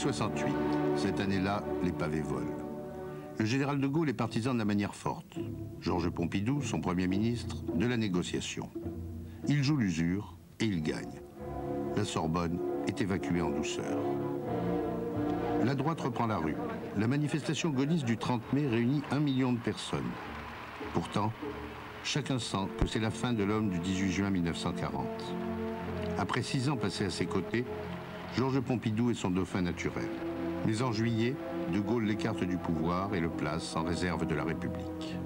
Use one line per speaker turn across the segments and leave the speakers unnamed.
68. Cette année-là, les pavés volent. Le général de Gaulle est partisan de la manière forte. Georges Pompidou, son Premier ministre, de la négociation. Il joue l'usure et il gagne. La Sorbonne est évacuée en douceur. La droite reprend la rue. La manifestation gaulliste du 30 mai réunit un million de personnes. Pourtant, chacun sent que c'est la fin de l'homme du 18 juin 1940. Après six ans passés à ses côtés, Georges Pompidou est son dauphin naturel. Mais en juillet, De Gaulle l'écarte du pouvoir et le place en réserve de la République.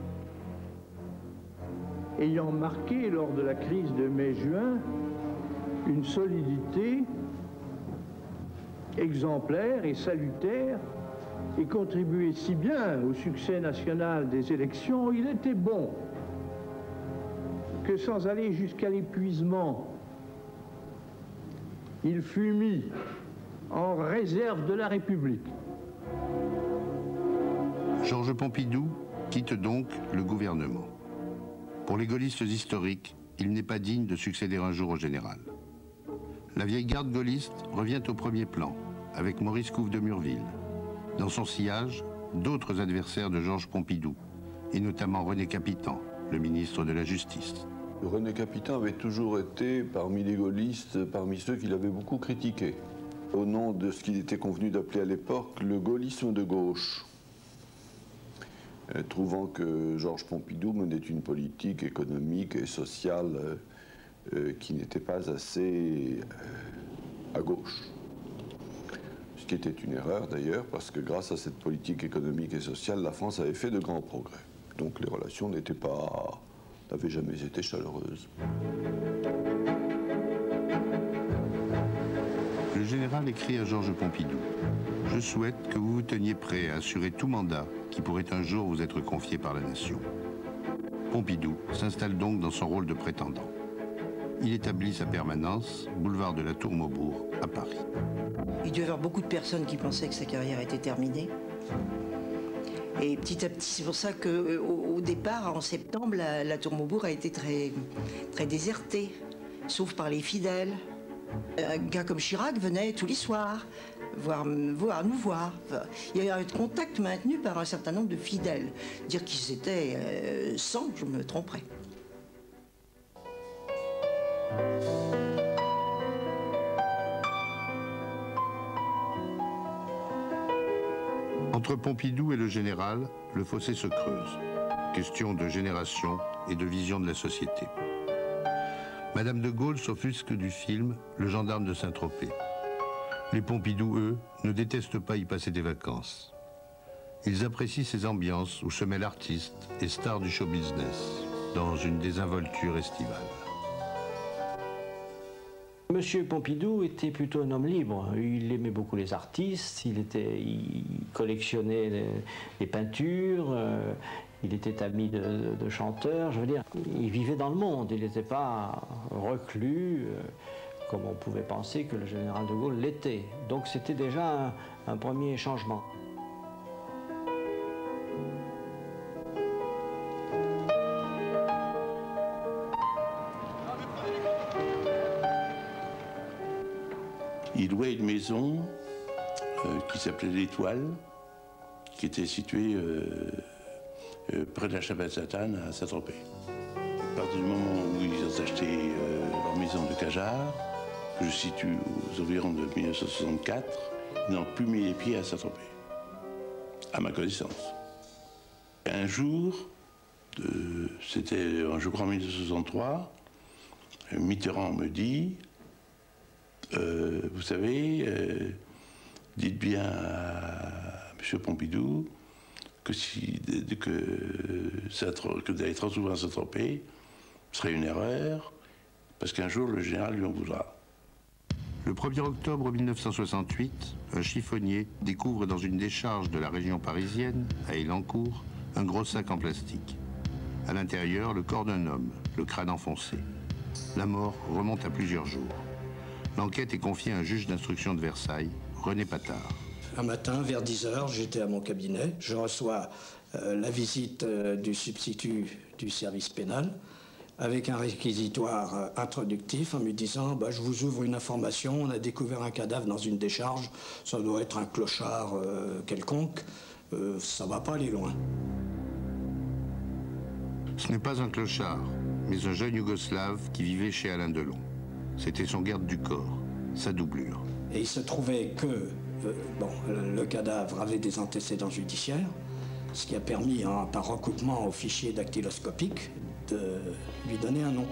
Ayant marqué lors de la crise de mai-juin une solidité exemplaire et salutaire et contribué si bien au succès national des élections, il était bon que sans aller jusqu'à l'épuisement, il fut mis en réserve de la République.
Georges Pompidou quitte donc le gouvernement. Pour les gaullistes historiques, il n'est pas digne de succéder un jour au général. La vieille garde gaulliste revient au premier plan, avec Maurice Couve de Murville. Dans son sillage, d'autres adversaires de Georges Pompidou, et notamment René Capitan, le ministre de la Justice.
René Capitan avait toujours été, parmi les gaullistes, parmi ceux qu'il avait beaucoup critiqués, au nom de ce qu'il était convenu d'appeler à l'époque le gaullisme de gauche. Euh, trouvant que Georges Pompidou menait une politique économique et sociale euh, euh, qui n'était pas assez à gauche. Ce qui était une erreur d'ailleurs, parce que grâce à cette politique économique et sociale, la France avait fait de grands progrès. Donc les relations n'étaient pas n'avait jamais été chaleureuse.
Le général écrit à Georges Pompidou Je souhaite que vous vous teniez prêt à assurer tout mandat qui pourrait un jour vous être confié par la nation. Pompidou s'installe donc dans son rôle de prétendant. Il établit sa permanence, boulevard de la Tour Maubourg, à Paris.
Il devait y avoir beaucoup de personnes qui pensaient que sa carrière était terminée. Et petit à petit, c'est pour ça qu'au euh, départ, en septembre, la, Tour Maubourg a été très, très désertée, sauf par les fidèles. Un gars comme Chirac venait tous les soirs voir, voir nous voir. il y a eu un contact maintenu par un certain nombre de fidèles. Dire qu'ils étaient 100, euh, je me tromperais.
Entre Pompidou et le général, le fossé se creuse. Question de génération et de vision de la société. Madame de Gaulle s'offusque du film Le gendarme de Saint-Tropez. Les Pompidou, eux, ne détestent pas y passer des vacances. Ils apprécient ces ambiances où se met l'artiste et star du show business dans une désinvolture estivale.
Monsieur Pompidou était plutôt un homme libre. Il aimait beaucoup les artistes, il, était, il collectionnait les, peintures, euh, il était ami de, chanteurs. Je veux dire, il vivait dans le monde, il n'était pas reclus. Euh, comme on pouvait penser que le général de Gaulle l'était. Donc c'était déjà un premier changement.
Il louait une maison euh, qui s'appelait l'Étoile, qui était située euh, euh, près de la chapelle Satane à Saint-Tropez. À partir du moment où ils ont acheté leur maison de Cajar, que je situe aux environs de 1964, ils n'ont plus mis les pieds à Saint-Tropez, à ma connaissance. Un jour, c'était je crois en 1963, Mitterrand me dit euh, vous savez, euh, dites bien à M. Pompidou que, si, que, que d'aller trop souvent à Saint-Tropez serait une erreur, parce qu'un jour le général lui en voudra.
Le 1er octobre 1968, un chiffonnier découvre dans une décharge de la région parisienne, à Elancourt, un gros sac en plastique. À l'intérieur, le corps d'un homme, le crâne enfoncé. La mort remonte à plusieurs jours. L'enquête est confiée à un juge d'instruction de Versailles, René Patard.
Un matin, vers 10h, j'étais à mon cabinet. Je reçois euh, la visite euh, du substitut du service pénal. avec un réquisitoire euh, introductif en me disant bah, Je vous ouvre une information, on a découvert un cadavre dans une décharge, ça doit être un clochard quelconque, ça va pas aller loin.
Ce n'est pas un clochard, mais un jeune Yougoslave qui vivait chez Alain Delon. C'était son garde du corps, sa doublure.
Et il se trouvait que bon, le cadavre avait des antécédents judiciaires, ce qui a permis, hein, par recoupement au fichier dactyloscopique, de lui donner un nom.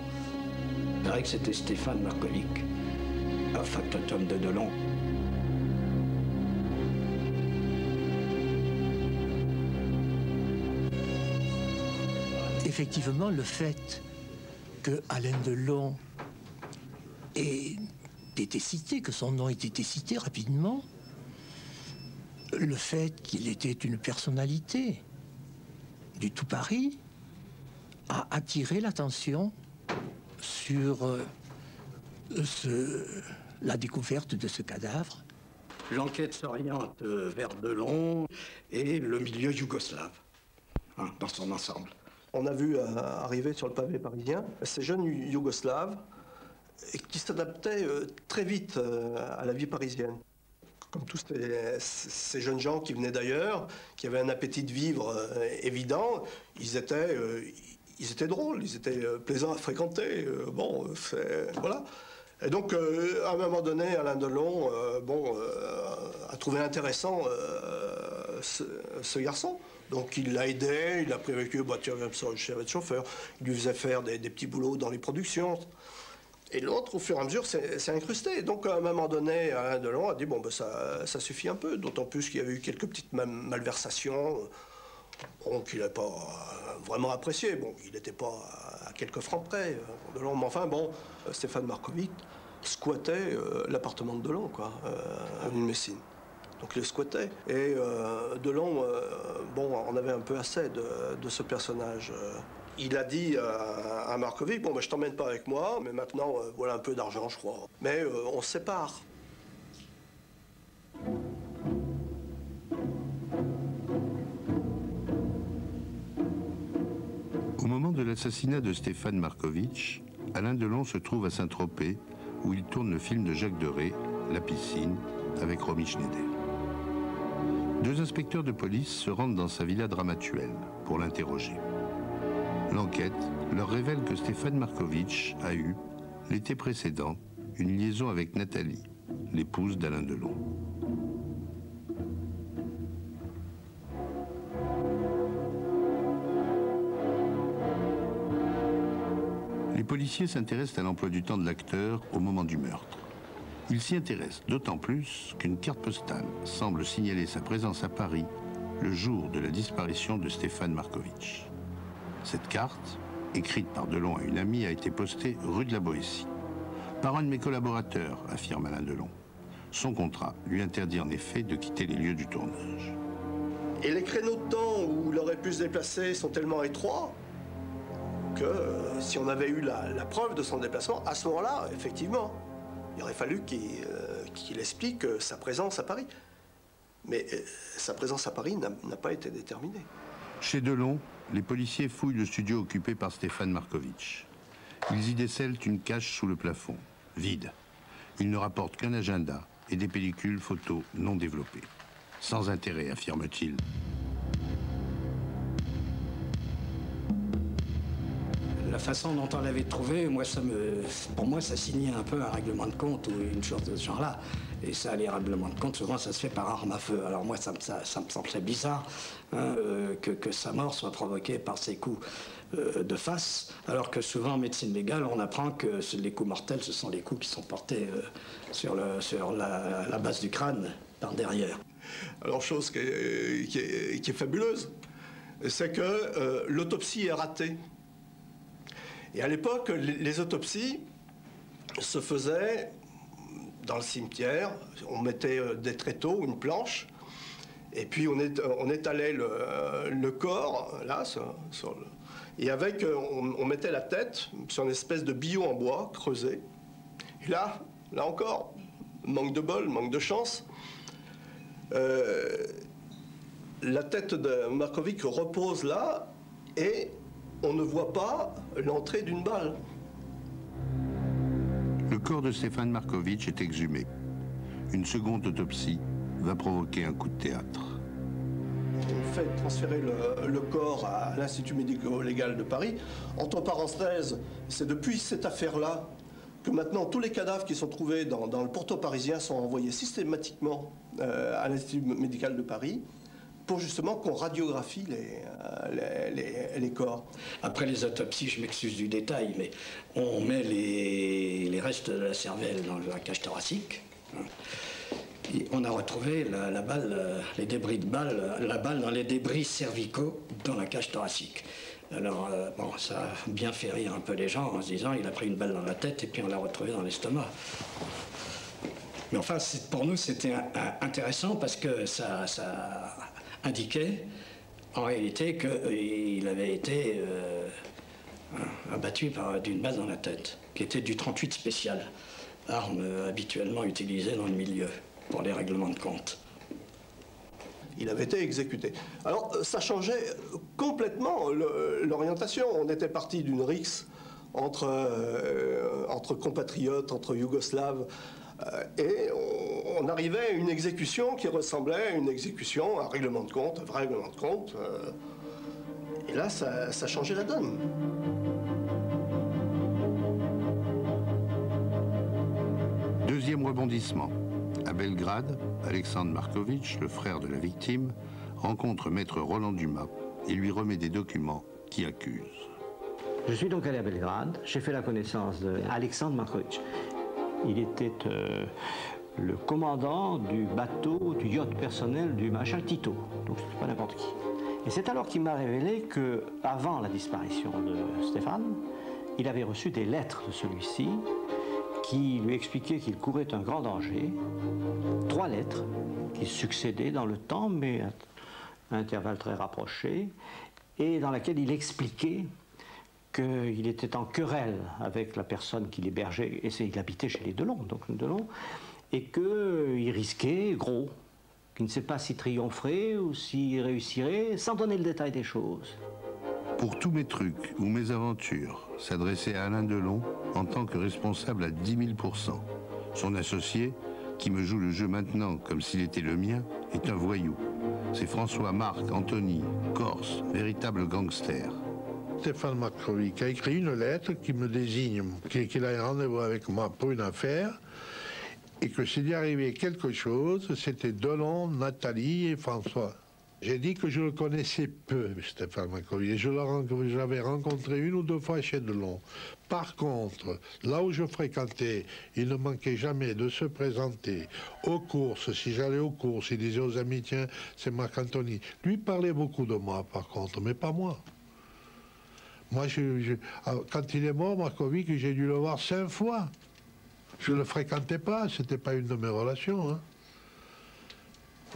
Il paraît que c'était Stéphane Markovic, un factotum de Delon.
Effectivement, le fait que Alain Delon ait été cité, que son nom ait été cité rapidement, le fait qu'il était une personnalité du tout Paris, a attiré l'attention sur euh, la découverte de ce cadavre.
L'enquête s'oriente euh, vers Delon et le milieu yougoslave, hein, dans son ensemble.
On a vu euh, arriver sur le pavé parisien ces jeunes yougoslaves qui s'adaptaient très vite à la vie parisienne comme tous ces, jeunes gens qui venaient d'ailleurs, qui avaient un appétit de vivre évident, ils étaient, ils étaient drôles, ils étaient euh, plaisants à fréquenter. Euh, bon, voilà. Et donc, euh, à un moment donné, Alain Delon, bon, a trouvé intéressant ce, garçon. Donc, il l'a aidé, il l'a pris avec lui, bah, tiens, je vais chauffeur. Il lui faisait faire des, petits boulots dans les productions. Et l'autre, au fur et à mesure, s'est incrusté. Donc, à un moment donné, Alain Delon a dit, bon, ben, ça, suffit un peu, d'autant plus qu'il y avait eu quelques petites malversations. Qu'il n'a pas euh, vraiment apprécié. Bon, il n'était pas à quelques francs près. Euh, Delon, mais enfin, bon, euh, Stéphane Markovic squattait l'appartement de Delon, quoi, à une Messine. Donc il le squattait. Et Delon, bon, on avait un peu assez de, ce personnage. Il a dit à, Markovic, bon, ben, je t'emmène pas avec moi, mais maintenant, voilà un peu d'argent, je crois. Mais on se sépare.
Au moment de l'assassinat de Stéphane Markovitch, Alain Delon se trouve à Saint-Tropez, où il tourne le film de Jacques Deray, La piscine, avec Romy Schneider. Deux inspecteurs de police se rendent dans sa villa dramatuelle pour l'interroger. L'enquête leur révèle que Stéphane Markovitch a eu, l'été précédent, une liaison avec Nathalie, l'épouse d'Alain Delon. Les policiers s'intéressent à l'emploi du temps de l'acteur au moment du meurtre. Ils s'y intéressent d'autant plus qu'une carte postale semble signaler sa présence à Paris le jour de la disparition de Stéphane Markovitch. Cette carte, écrite par Delon à une amie, a été postée rue de la Boétie. Par un de mes collaborateurs, affirme Alain Delon. Son contrat lui interdit en effet de quitter les lieux du tournage.
Et les créneaux de temps où il aurait pu se déplacer sont tellement étroits que euh, si on avait eu la, preuve de son déplacement, à ce moment-là, effectivement, il aurait fallu qu'il euh, explique euh, sa présence à Paris. Mais sa présence à Paris n'a pas été déterminée.
Chez Delon, les policiers fouillent le studio occupé par Stéphane Markovitch. Ils y décèlent une cache sous le plafond, vide. Ils ne rapportent qu'un agenda et des pellicules photos non développées. Sans intérêt, affirme-t-il.
La façon dont on l'avait trouvé, moi, ça me, pour moi, ça signait un peu un règlement de compte ou une chose de ce genre-là. Et ça, les règlements de compte, souvent, ça se fait par arme à feu. Alors moi, ça, ça, ça me bizarre hein, euh, que, sa mort soit provoquée par ces coups euh, de face, alors que souvent en médecine légale, on apprend que les coups mortels, ce sont les coups qui sont portés euh, sur, la, base du crâne par derrière.
Alors, chose qui est fabuleuse, c'est que l'autopsie est ratée. Et à l'époque, les autopsies se faisaient dans le cimetière. On mettait euh, des tréteaux, une planche, et puis on, étalait le, corps, là, et avec, euh, on, mettait la tête sur une espèce de billot en bois creusé. Et là, là encore, manque de bol, manque de chance. Euh, la tête de Markovic repose là, et on ne voit pas l'entrée d'une balle.
Le corps de Stéphane Markovitch est exhumé. Une seconde autopsie va provoquer un coup de théâtre.
On fait transférer le, le corps à l'Institut médico-légal de Paris. Entre parenthèses, c'est depuis cette affaire-là que maintenant tous les cadavres qui sont trouvés dans, dans le porto parisien sont envoyés systématiquement euh, à l'Institut médical de Paris pour justement qu'on radiographie les, euh, les, les- corps.
Après les autopsies, je m'excuse du détail, mais on met les, les restes de la cervelle dans la cage thoracique. hein. Et on a retrouvé la, balle, euh, les débris de balle, la balle dans les débris cervicaux dans la cage thoracique. Alors, euh, bon, ça a bien fait rire un peu les gens en se disant il a pris une balle dans la tête et puis on l'a retrouvé dans l'estomac. Mais enfin, pour nous, c'était intéressant parce que ça, ça indiquait en réalité qu'il avait été euh, abattu d'une balle dans la tête, qui était du 38 spécial, arme habituellement utilisée dans le milieu pour les règlements de compte.
Il avait été exécuté. Alors, euh, ça changeait complètement l'orientation. On était parti d'une rixe entre, euh, compatriotes, entre Yougoslaves, et on, on arrivait à une exécution qui ressemblait à une exécution, un règlement de compte, un vrai règlement de compte. euh, et là, ça, ça changeait la donne.
Deuxième rebondissement. À Belgrade, Alexandre Markovitch, le frère de la victime, rencontre maître Roland Dumas et lui remet des documents qui accusent.
Je suis donc allé à Belgrade, j'ai fait la connaissance d'Alexandre Markovitch. Il était euh, le commandant du bateau, du yacht personnel du maréchal Tito, donc c'est pas n'importe qui. Et c'est alors qu'il m'a révélé que, avant la disparition de Stéphane, il avait reçu des lettres de celui-ci qui lui expliquaient qu'il courait un grand danger. Trois lettres qui succédaient dans le temps, mais à intervalles très rapprochés, et dans laquelle il expliquait qu'il était en querelle avec la personne qui l'hébergeait, et il habitait chez les Delon, donc Delon, et qu'il risquait gros, qu'il ne sait pas s'il triompherait ou s'il réussirait, sans donner le détail des choses.
Pour tous mes trucs ou mes aventures, s'adresser à Alain Delon en tant que responsable à 10 000% Son associé, qui me joue le jeu maintenant comme s'il était le mien, est un voyou. C'est François Marc Anthony, Corse, véritable gangster.
Stéphane Markovic a écrit une lettre qui me désigne qu'il a un rendez-vous avec moi pour une affaire et que s'il y arrivait quelque chose, c'était Delon, Nathalie et François. J'ai dit que je le connaissais peu, Stéphane Markovic, et je l'avais rencontré une ou deux fois chez Delon. Par contre, là où je fréquentais, il ne manquait jamais de se présenter aux courses. Si j'allais aux courses, il disait aux amis, tiens, c'est Marc-Anthony. Lui parlait beaucoup de moi, par contre, mais pas moi. Moi, ah, quand il est mort, Markovic, j'ai dû le voir cinq fois. Je ne le fréquentais pas, c'était pas une de mes relations. hein.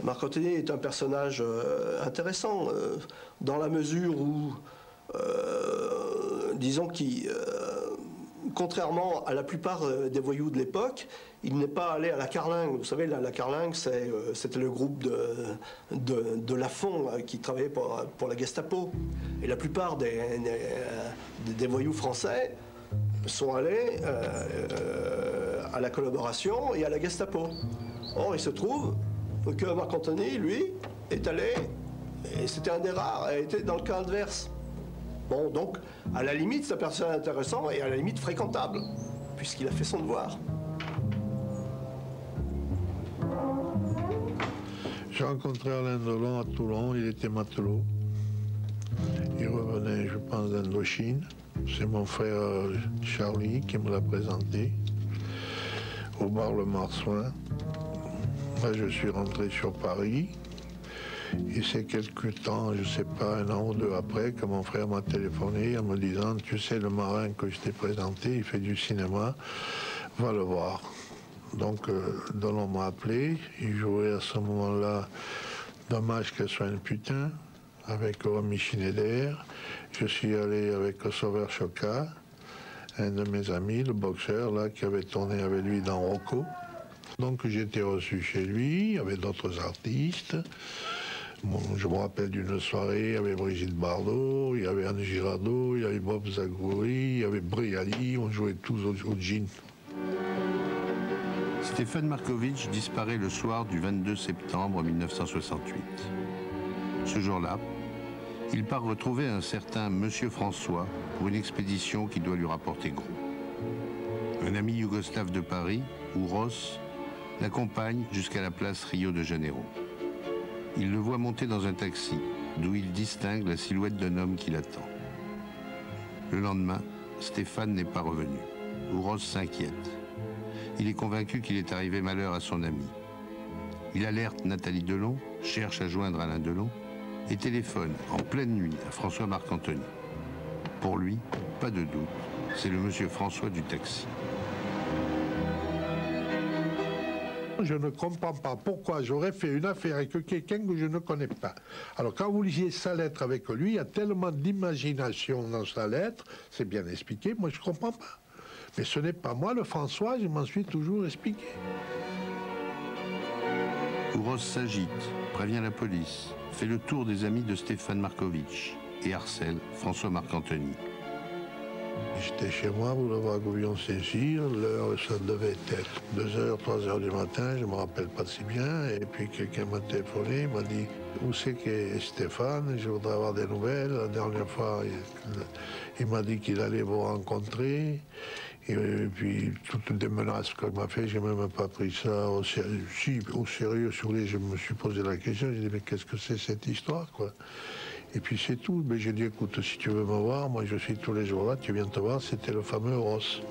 Marc Anthony est un personnage euh, intéressant euh, dans la mesure où, euh, disons qu'il, contrairement à la plupart des voyous de l'époque, il n'est pas allé à la Carlingue. Vous savez, la, Carlingue, euh, c'était le groupe de, de, Lafont euh, qui travaillait pour, la Gestapo. Et la plupart des, des voyous français sont allés euh, euh, à la collaboration et à la Gestapo. Or, il se trouve que Marc Anthony, lui, est allé, et c'était un des rares, été dans le cas adverse. Bon, donc, à la limite, c'est un personnage intéressant et à la limite fréquentable, puisqu'il a fait son devoir.
J'ai rencontré Alain Delon à Toulon, il était matelot. Il revenait, je pense, d'Indochine. C'est mon frère euh, Charlie qui me l'a présenté au bar Le Marsouin. Moi, je suis rentré sur Paris. Et c'est quelque temps, je sais pas, un an ou deux après, que mon frère m'a téléphoné en me disant Tu sais, le marin que je t'ai présenté, il fait du cinéma, va le voir. Donc, euh, Delon m'a appelé. Il jouait à ce moment-là Dommage qu'elle soit une putain avec Romy Schneider. Je suis allé avec Sauveur Choca, un de mes amis, le boxeur, là, qui avait tourné avec lui dans Rocco. Donc été reçu chez lui, avec d'autres artistes. je me rappelle d'une soirée, il y avait Brigitte Bardot, il y avait Anne Girardot, il y avait Bob Zagouri, il y avait Briali, on jouait tous au, au gin.
Stéphane Markovitch disparaît le soir du 22 septembre 1968. Ce jour-là, il part retrouver un certain Monsieur François pour une expédition qui doit lui rapporter gros. Un ami yougoslave de Paris, Ouros, l'accompagne jusqu'à la place Rio de Janeiro. Il le voit monter dans un taxi, d'où il distingue la silhouette d'un homme qui l'attend. Le lendemain, Stéphane n'est pas revenu. Ouros s'inquiète. Il est convaincu qu'il est arrivé malheur à son ami. Il alerte Nathalie Delon, cherche à joindre Alain Delon et téléphone en pleine nuit à François Marc-Anthony. Pour lui, pas de doute, c'est le monsieur François du taxi.
Je ne comprends pas pourquoi j'aurais fait une affaire avec quelqu'un que je ne connais pas. Alors quand vous lisez sa lettre avec lui, il y a tellement d'imagination dans sa lettre, c'est bien expliqué, moi je ne comprends pas. Mais ce n'est pas moi le François, je m'en suis toujours expliqué.
Ouros s'agite, prévient la police, fait le tour des amis de Stéphane Markovitch et harcèle François Marc-Anthony.
J'étais chez moi, boulevard Gouvion-Saint-Cyr, l'heure, ça devait être 2h, 3h du matin, je ne me rappelle pas si bien, et puis quelqu'un m'a téléphoné, m'a dit où c'est qu'est Stéphane, je voudrais avoir des nouvelles. La dernière fois, il, il m'a dit qu'il allait vous rencontrer. Et puis, toutes les menaces qu'il m'a fait, j'ai même pas pris ça au sérieux. Si, au sérieux, sur les, je me suis posé la question, j'ai dit, mais qu'est-ce que c'est cette histoire, quoi? Et puis c'est tout. Mais j'ai dit, écoute, si tu veux me voir, moi je suis tous les jours là, tu viens te voir, c'était le fameux Ross.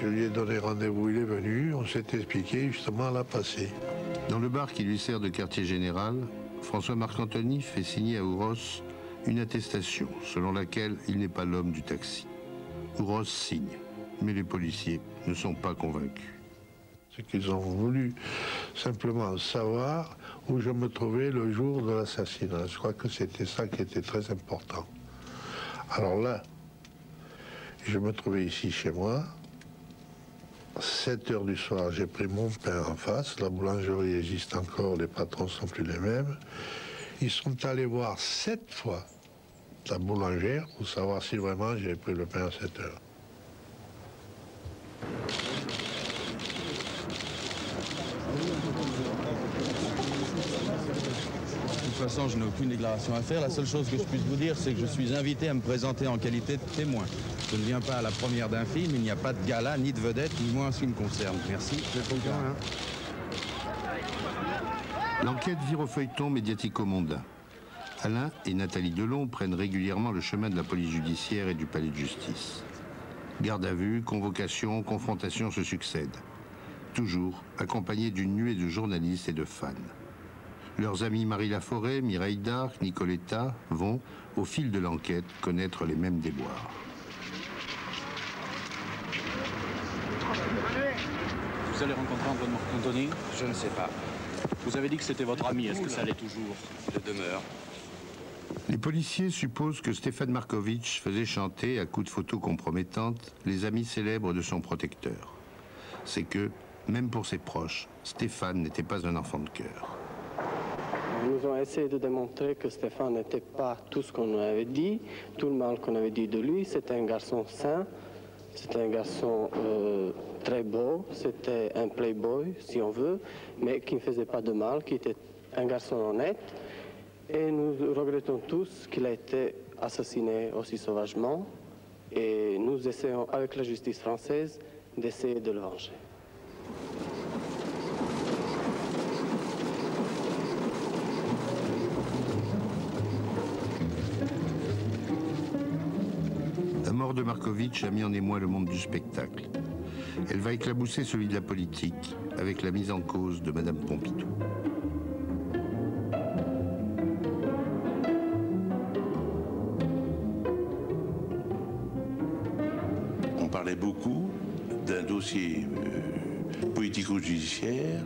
Je lui ai donné rendez-vous, il est venu, on s'est expliqué justement à la passée.
Dans le bar qui lui sert de quartier général, François Marc-Anthony fait signer à Ouros une attestation selon laquelle il n'est pas l'homme du taxi. Ouros signe mais les policiers ne sont pas convaincus.
C'est qu'ils ont voulu simplement savoir où je me trouvais le jour de l'assassinat. Je crois que c'était ça qui était très important. Alors là, je me trouvais ici chez moi. 7 heures du soir, j'ai pris mon pain en face. La boulangerie existe encore, les patrons sont plus les mêmes. Ils sont allés voir sept fois la boulangère pour savoir si vraiment j'avais pris le pain à 7 heures.
De toute façon, je n'ai aucune déclaration à faire. La seule chose que je puisse vous dire, c'est que je suis invité à me présenter en qualité de témoin. Je ne viens pas à la première d'un film, il n'y a pas de gala, ni de vedette, ni moins en ce qui me concerne. Merci.
L'enquête vire au feuilleton médiatico-mondain. Alain et Nathalie Delon prennent régulièrement le chemin de la police judiciaire et du palais de justice. Garde à vue, convocation, confrontation se succèdent. Toujours accompagnés d'une nuée de journalistes et de fans. Leurs amis Marie Laforêt, Mireille Darc, Nicoletta vont, au fil de l'enquête, connaître les mêmes déboires.
Vous allez rencontrer Antoine Marc-Anthony Je ne sais pas. Vous avez dit que c'était votre ami, est-ce que ça allait toujours? Je demeure.
Les policiers supposent que Stéphane Markovitch faisait chanter, à coups de photos compromettantes, les amis célèbres de son protecteur. C'est que, même pour ses proches, Stéphane n'était pas un enfant de cœur.
Nous avons essayé de démontrer que Stéphane n'était pas tout ce qu'on avait dit, tout le mal qu'on avait dit de lui. C'était un garçon sain, c'était un garçon euh, très beau, c'était un playboy, si on veut, mais qui ne faisait pas de mal, qui était un garçon honnête. Et nous regrettons tous qu'il a été assassiné aussi sauvagement. Et nous essayons, avec la justice française, d'essayer de le venger.
La mort de Markovitch a mis en émoi le monde du spectacle. Elle va éclabousser celui de la politique avec la mise en cause de Madame Pompidou.
Parlait beaucoup d'un dossier euh, politico-judiciaire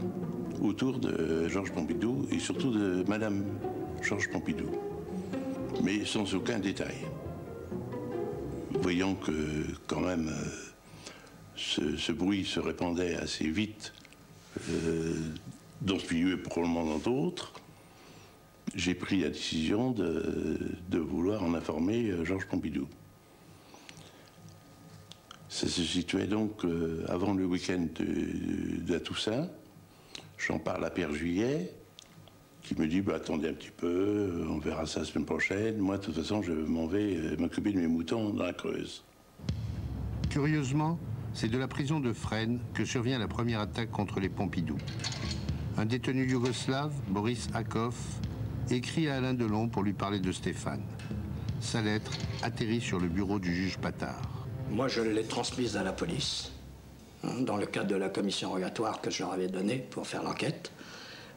autour de Georges Pompidou et surtout de Madame Georges Pompidou, mais sans aucun détail. Voyant que quand même euh, ce, bruit se répandait assez vite euh, dans ce milieu et probablement dans d'autres, j'ai pris la décision de, vouloir en informer euh, Georges Pompidou. Ça se situait donc euh, avant le week-end de, la Toussaint. J'en parle à Père Juillet, qui me dit bah, attendez un petit peu, on verra ça la semaine prochaine. Moi, de toute façon, je m'en vais euh, m'occuper de mes moutons dans la Creuse.
Curieusement, c'est de la prison de Fresnes que survient la première attaque contre les Pompidou. Un détenu yougoslave, Boris Akov, écrit à Alain Delon pour lui parler de Stéphane. Sa lettre atterrit sur le bureau du juge Patard.
Moi, je l'ai transmise à la police, hein, dans le cadre de la commission rogatoire que je leur avais donnée pour faire l'enquête,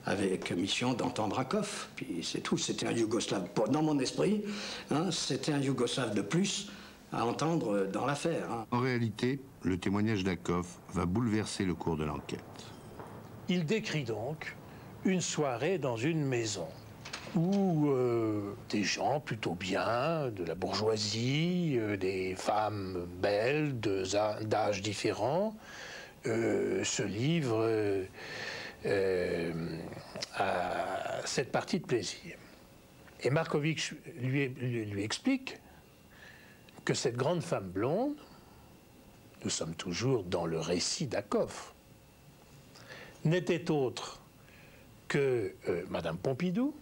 avec mission d'entendre Akov. Puis c'est tout, c'était un Yougoslave. Pour- Dans mon esprit, hein, c'était un Yougoslave de plus à entendre dans l'affaire. hein.
En réalité, le témoignage d'Akov va bouleverser le cours de l'enquête.
Il décrit donc une soirée dans une maison où euh, des gens plutôt bien, de la bourgeoisie, euh, des femmes belles, d'âges différents, euh, se livrent à cette partie de plaisir. Et Markovitch lui, explique que cette grande femme blonde, nous sommes toujours dans le récit d'Akov, n'était autre que Madame Pompidou,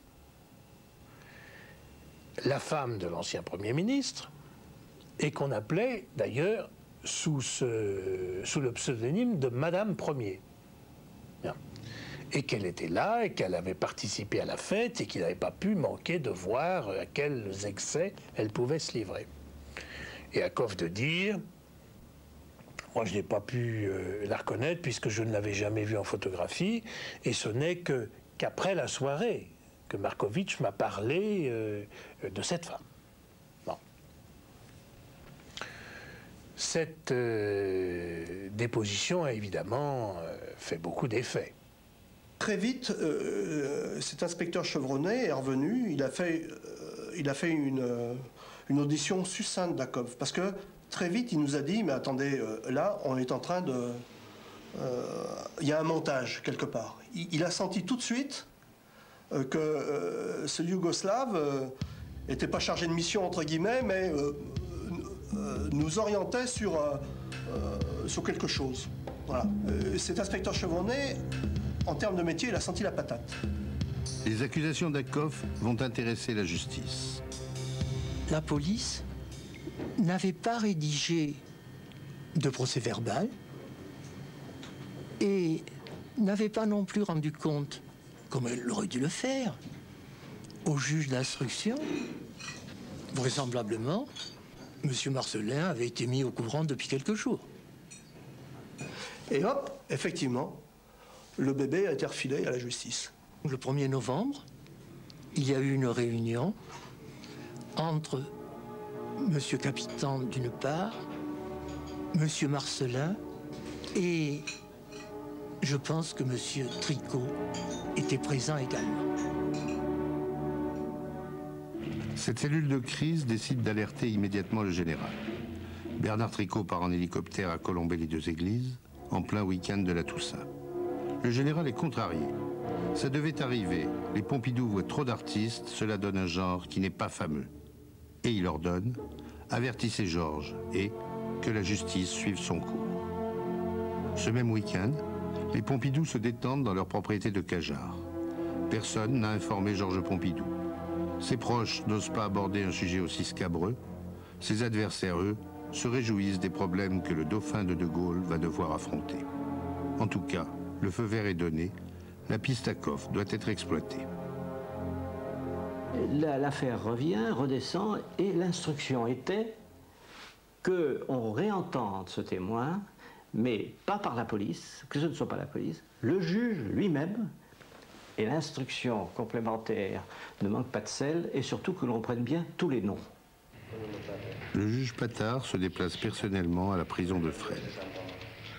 la femme de l'ancien Premier ministre, et qu'on appelait d'ailleurs sous, le pseudonyme de Madame Premier. Et qu'elle était là, et qu'elle avait participé à la fête, et qu'il n'avait pas pu manquer de voir à quels excès elle pouvait se livrer. Et à Coff de dire, moi, je n'ai pas pu euh, la reconnaître puisque je ne l'avais jamais vue en photographie. Et ce n'est que qu'après la soirée que Markovitch m'a parlé euh, de cette femme. Cette euh, déposition a évidemment euh, fait beaucoup d'effets.
Très vite, cet inspecteur chevronné est revenu. Il a fait, il a fait une, audition succincte d'Akov. Parce que très vite, il nous a dit Mais attendez, là, on est en train de. Il y a un montage quelque part. Il, a senti tout de suite que euh, ce Yougoslave n'était pas chargé de mission, entre guillemets, mais euh, euh, nous orientait sur, euh, euh, sur quelque chose. Voilà. Euh, cet inspecteur chevronné, en termes de métier, il a senti la patate.
Les accusations d'Akov vont intéresser la justice.
La police n'avait pas rédigé de procès verbal et n'avait pas non plus rendu compte, comme elle aurait dû le faire, au juge d'instruction. Vraisemblablement, M. Marcelin avait été mis au courant depuis quelques jours.
Et hop, effectivement, le bébé a été refilé à la justice.
Le 1er novembre, il y a eu une réunion entre Monsieur Capitan d'une part, Monsieur Marcelin et je pense que Monsieur Tricot était présent également.
Cette cellule de crise décide d'alerter immédiatement le général. Bernard Tricot part en hélicoptère à colomber les deux églises, en plein week-end de la Toussaint. Le général est contrarié. Ça devait arriver. Les Pompidou voient trop d'artistes, cela donne un genre qui n'est pas fameux. Et il ordonne avertissez Georges et que la justice suive son cours. Ce même week-end, les Pompidou se détendent dans leur propriété de Cajar. Personne n'a informé Georges Pompidou. Ses proches n'osent pas aborder un sujet aussi scabreux. Ses adversaires, eux, se réjouissent des problèmes que le dauphin de De Gaulle va devoir affronter. En tout cas, le feu vert est donné. La piste à coffre doit être exploitée.
La- L'affaire revient, redescend, et l'instruction était qu'on réentende ce témoin, mais pas par la police, que ce ne soit pas la police, le juge lui-même, et l'instruction complémentaire ne manque pas de sel, et surtout que l'on prenne bien tous les noms.
Le juge Patard se déplace personnellement à la prison de Fresnes.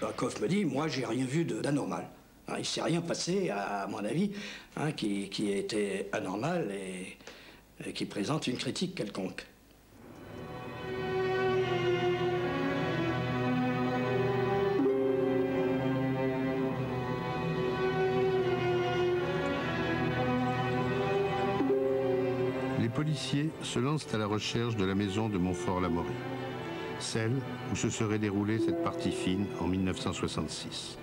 Bakov me dit, moi, j'ai rien vu de- d'anormal. Hein, il s'est rien passé, à, à mon avis, hein, qui, qui était anormal et, et qui présente une critique quelconque.
Policiers se lancent à la recherche de la maison de Montfort-l'Amaury, celle où se serait déroulée cette partie fine en 1966.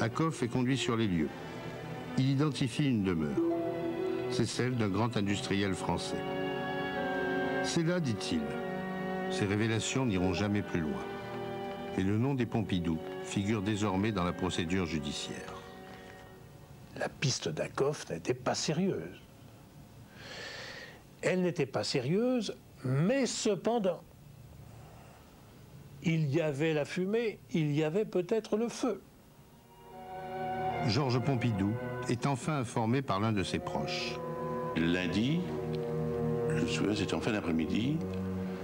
Akoff est conduit sur les lieux. Il identifie une demeure. C'est celle d'un grand industriel français. C'est là, dit-il. Ces révélations n'iront jamais plus loin. Et le nom des Pompidou figure désormais dans la procédure judiciaire.
La piste d'Akoff n'était pas sérieuse. Elle n'était pas sérieuse, mais cependant, il y avait la fumée, il y avait peut-être le feu.
Georges Pompidou est enfin informé par l'un de ses proches.
Lundi, je me souviens, c'était en fin d'après-midi,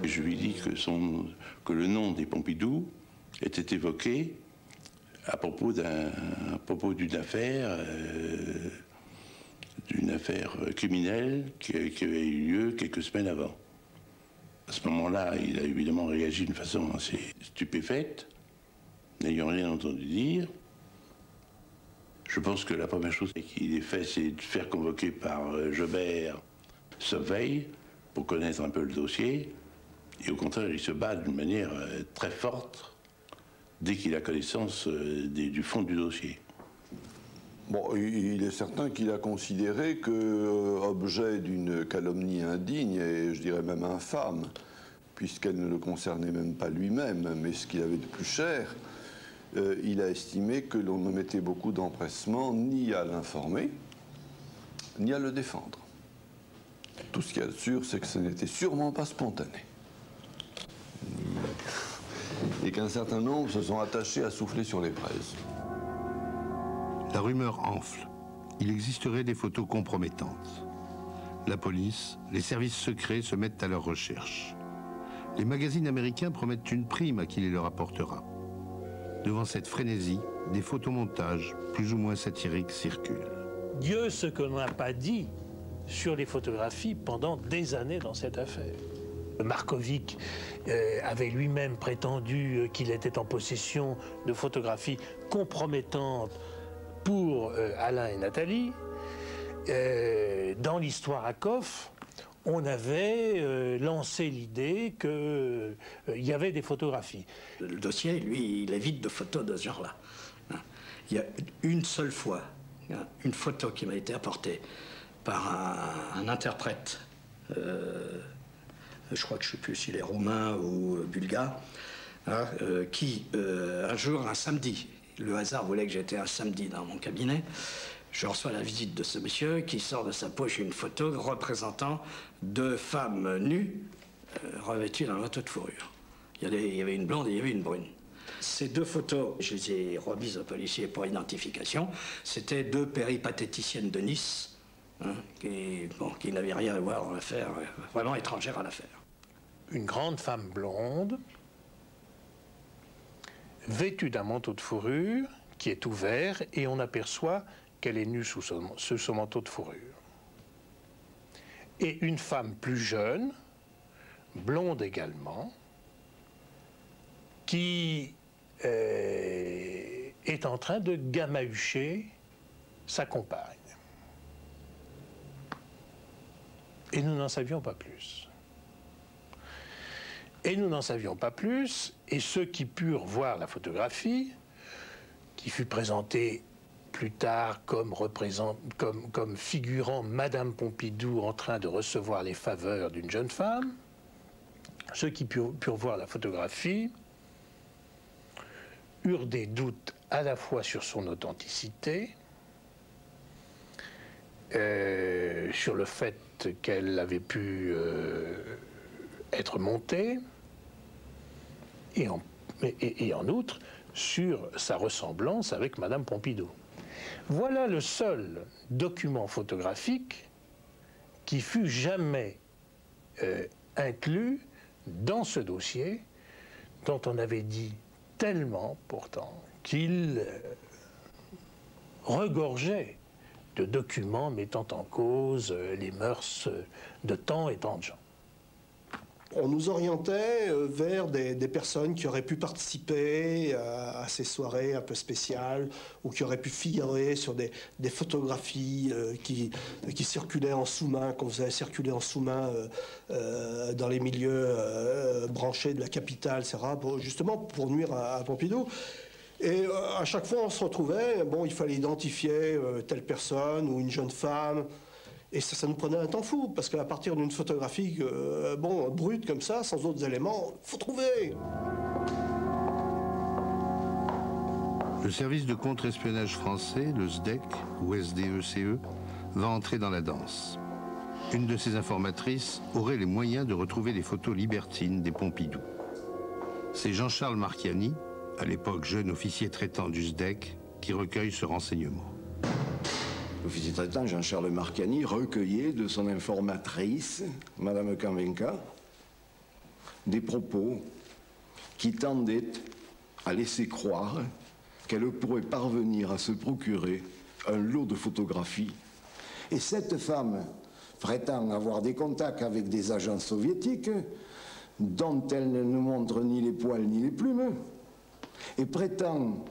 je lui dis que, son, que le nom des Pompidou était évoqué à propos d'une affaire, euh, d'une affaire criminelle qui, qui, avait eu lieu quelques semaines avant. À ce moment-là, il a évidemment réagi d'une façon assez stupéfaite, n'ayant rien entendu dire. Je pense que la première chose qu'il ait fait, c'est de faire convoquer par euh, Jobert Sauveille pour connaître un peu le dossier. Et au contraire, il se bat d'une manière euh, très forte dès qu'il a connaissance euh, du fond du dossier.
Bon, il est certain qu'il a considéré que, objet d'une calomnie indigne, et je dirais même infâme, puisqu'elle ne le concernait même pas lui-même, mais ce qu'il avait de plus cher, euh, il a estimé que l'on ne mettait beaucoup d'empressement ni à l'informer, ni à le défendre. Tout ce qu'il y a sûr, c'est que ce n'était sûrement pas spontané. Et qu'un certain nombre se sont attachés à souffler sur les braises.
La rumeur enfle. Il existerait des photos compromettantes. La police, les services secrets se mettent à leur recherche. Les magazines américains promettent une prime à qui les leur apportera. Devant cette frénésie, des photomontages plus ou moins satiriques circulent.
Dieu ce qu'on n'a pas dit sur les photographies pendant des années dans cette affaire. Markovic euh, avait lui-même prétendu euh, qu'il était en possession de photographies compromettantes pour euh, Alain et Nathalie. dans l'histoire à Koff, on avait lancé l'idée qu'il y avait des photographies.
Le dossier, lui, il évite de photos de ce genre-là. Hein. Il y a une seule fois hein, une photo qui m'a été apportée par un, interprète je crois que je ne sais plus s'il est roumain ou bulgare, hein, euh, qui, euh, un jour, un samedi, le hasard voulait que j'étais un samedi dans mon cabinet, je reçois la visite de ce monsieur qui sort de sa poche une photo représentant deux femmes nues euh, revêtues d'un manteau de fourrure. Il y, avait une blonde et il y avait une brune. Ces deux photos, je les ai remises aux policiers pour identification. C'était deux péripatéticiennes de Nice, hein, qui, n'avaient rien à voir dans l'affaire, vraiment étrangères à l'affaire
une grande femme blonde, vêtue d'un manteau de fourrure qui est ouvert et on aperçoit qu'elle est nue sous ce, manteau de fourrure. Et une femme plus jeune, blonde également, qui euh, est en train de gamahucher sa compagne. Et nous n'en savions pas plus. Et nous n'en savions pas plus, et ceux qui purent voir la photographie, qui fut présentée plus tard comme, comme, figurant Madame Pompidou en train de recevoir les faveurs d'une jeune femme, ceux qui purent, voir la photographie eurent des doutes à la fois sur son authenticité, euh, sur le fait qu'elle avait pu euh, être montée, et en, outre sur sa ressemblance avec Madame Pompidou. Voilà le seul document photographique qui fut jamais euh, inclus dans ce dossier dont on avait dit tellement pourtant qu'il euh, regorgeait de documents mettant en cause euh, les mœurs de temps et tant de gens.
On nous orientait euh, vers des, personnes qui auraient pu participer à, ces soirées un peu spéciales ou qui auraient pu figurer sur des, photographies euh, qui, circulaient en sous-main, qu'on faisait circuler en sous-main euh, dans les milieux branchés de la capitale, etc., justement pour nuire à, Pompidou. Et à chaque fois, on se retrouvait, bon, il fallait identifier telle personne ou une jeune femme. Et ça, nous prenait un temps fou, parce qu'à partir d'une photographie, euh, brute comme ça, sans autres éléments, faut trouver.
Le service de contre-espionnage français, le SDEC, ou SDECE, e, va entrer dans la danse. Une de ses informatrices aurait les moyens de retrouver les photos libertines des Pompidou. C'est Jean-Charles Marchiani, à l'époque jeune officier traitant du SDEC, qui recueille ce renseignement.
L'officier traitant Jean-Charles Marcani recueillait de son informatrice, Madame Kanvenka, des propos qui tendaient à laisser croire qu'elle pourrait parvenir à se procurer un lot de photographies. Et cette femme prétend avoir des contacts avec des agents soviétiques dont elle ne montre ni les poils ni les plumes, et prétend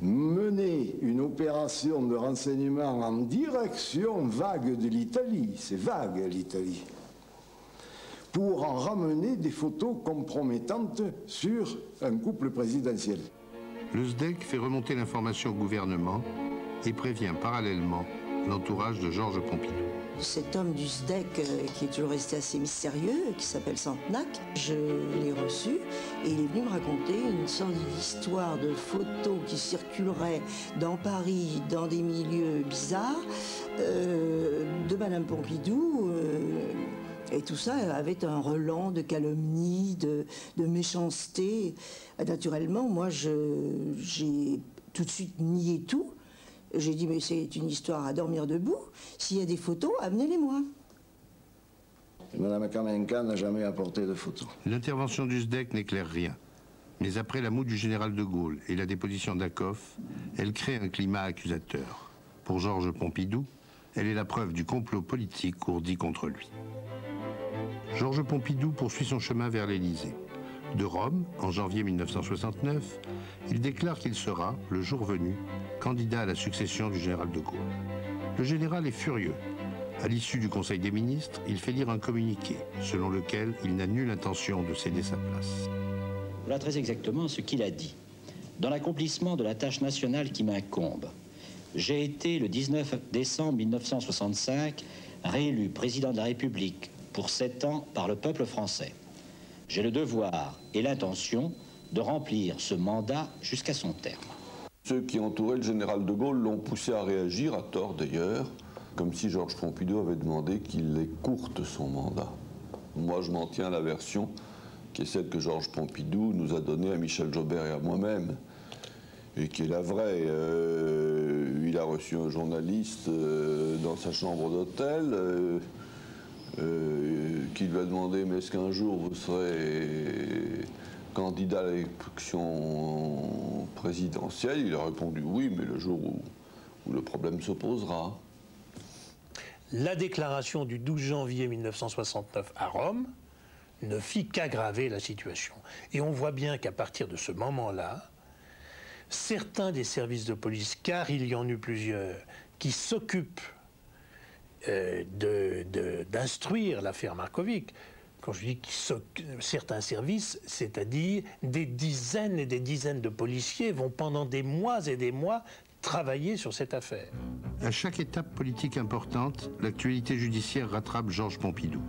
mener une opération de renseignement en direction vague de l'Italie, c'est vague l'Italie, pour en ramener des photos compromettantes sur un couple présidentiel.
Le SDEC fait remonter l'information au gouvernement et prévient parallèlement l'entourage de Georges Pompidou
cet homme du SDEC euh, qui est toujours resté assez mystérieux, qui s'appelle Santenac. Je l'ai reçu et il est venu me raconter une sorte d'histoire de photos qui circuleraient dans Paris, dans des milieux bizarres, euh, de Madame Pompidou. Euh, et tout ça avait un relent de calomnie, de, de méchanceté. Naturellement, moi, j'ai tout de suite nié tout. J'ai dit, mais c'est une histoire à dormir debout. S'il y a des photos, amenez-les-moi.
Madame Kamenka n'a jamais apporté de photos.
L'intervention du SDEC n'éclaire rien. Mais après la moue du général de Gaulle et la déposition d'Akoff, elle crée un climat accusateur. Pour Georges Pompidou, elle est la preuve du complot politique ourdi contre lui. Georges Pompidou poursuit son chemin vers l'Élysée. De Rome, en janvier 1969, il déclare qu'il sera, le jour venu, candidat à la succession du général de Gaulle. Le général est furieux. À l'issue du Conseil des ministres, il fait lire un communiqué selon lequel il n'a nulle intention de céder sa place.
Voilà très exactement ce qu'il a dit. Dans l'accomplissement de la tâche nationale qui m'incombe, j'ai été le 19 décembre 1965 réélu président de la République pour sept ans par le peuple français. J'ai le devoir et l'intention de remplir ce mandat jusqu'à son terme.
Ceux qui entouraient le général de Gaulle l'ont poussé à réagir, à tort d'ailleurs, comme si Georges Pompidou avait demandé qu'il écourte son mandat. Moi, je m'en tiens à la version qui est celle que Georges Pompidou nous a donnée à Michel Jobert et à moi-même, et qui est la vraie. Euh, il a reçu un journaliste euh, dans sa chambre d'hôtel. Euh, qui lui a demandé mais est-ce qu'un jour vous serez candidat à l'élection présidentielle Il a répondu oui, mais le jour où, le problème se posera.
La déclaration du 12 janvier 1969 à Rome ne fit qu'aggraver la situation. Et on voit bien qu'à partir de ce moment-là, certains des services de police, car il y en eut plusieurs, qui s'occupent euh, d'instruire l'affaire Markovic, quand je dis certains services, c'est-à-dire des dizaines et des dizaines de policiers vont pendant des mois et des mois travailler sur cette affaire.
À chaque étape politique importante, l'actualité judiciaire rattrape Georges Pompidou.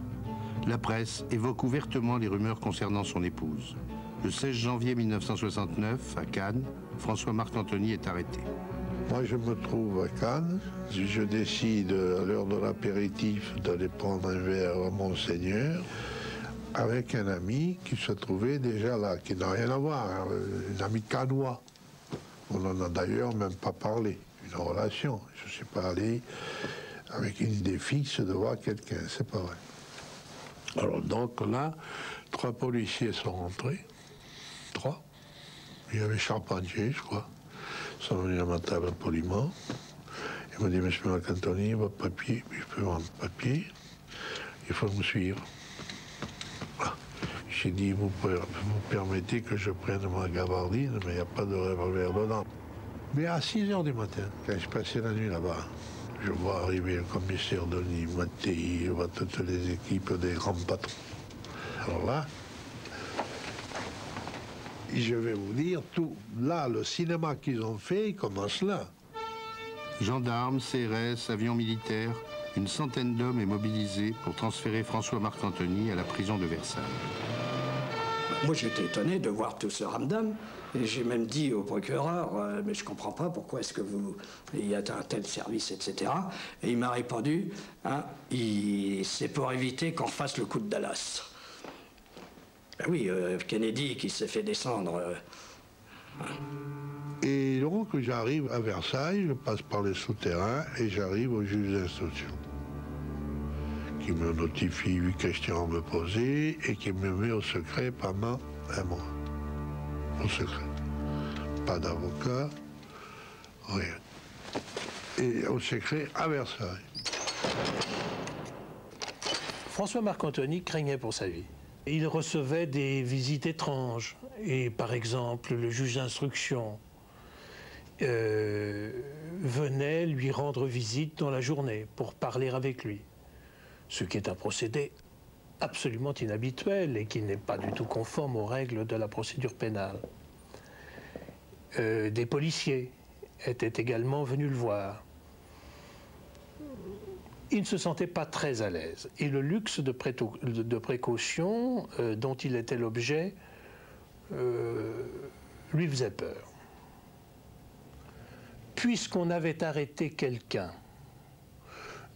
La presse évoque ouvertement les rumeurs concernant son épouse. Le 16 janvier 1969, à Cannes, François Marc Antony est arrêté.
Moi, je me trouve à Cannes. Je décide, à l'heure de l'apéritif, d'aller prendre un verre à Monseigneur avec un ami qui se trouvait déjà là, qui n'a rien à voir, hein, un ami canois. On n'en a d'ailleurs même pas parlé, une relation. Je ne suis pas allé avec une idée fixe de voir quelqu'un, c'est pas vrai. Alors donc là, trois policiers sont rentrés, trois. Il y avait Charpentier, je crois. Ils sont venus à ma table poliment. Ils m'ont dit, monsieur Marcantoni, votre papier, je peux votre papier. il faut me suivre. J'ai dit, vous, per- vous permettez que je prenne ma gabardine, mais il n'y a pas de revolver dedans. Mais à 6 heures du matin, quand je passais la nuit là-bas, je vois arriver le commissaire Denis, Mattei, je vois toutes les équipes des grands patrons. Alors là, je vais vous dire tout. Là, le cinéma qu'ils ont fait, il commence là.
Gendarmes, CRS, avions militaires, une centaine d'hommes est mobilisée pour transférer François-Marc Antony à la prison de Versailles.
Moi, j'étais étonné de voir tout ce ramdam. Et j'ai même dit au procureur, euh, mais je comprends pas pourquoi est-ce que vous, y a un tel service, etc. Et il m'a répondu, hein, c'est pour éviter qu'on fasse le coup de Dallas. Ben oui, euh, Kennedy qui s'est fait descendre. euh,
Et donc, j'arrive à Versailles, je passe par les souterrains et j'arrive au juge d'instruction, qui me notifie huit questions à me poser et qui me met au secret pendant un mois. Au secret. Pas d'avocat, rien. Et au secret à Versailles.
François Marc-Antony craignait pour sa vie. Il recevait des visites étranges. Et par exemple, le juge d'instruction euh, venait lui rendre visite dans la journée pour parler avec lui. Ce qui est un procédé absolument inhabituel et qui n'est pas du tout conforme aux règles de la procédure pénale. Euh, des policiers étaient également venus le voir il ne se sentait pas très à l'aise. Et le luxe de, de- de précaution euh, dont il était l'objet euh, lui faisait peur. Puisqu'on avait arrêté quelqu'un